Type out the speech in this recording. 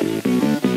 Música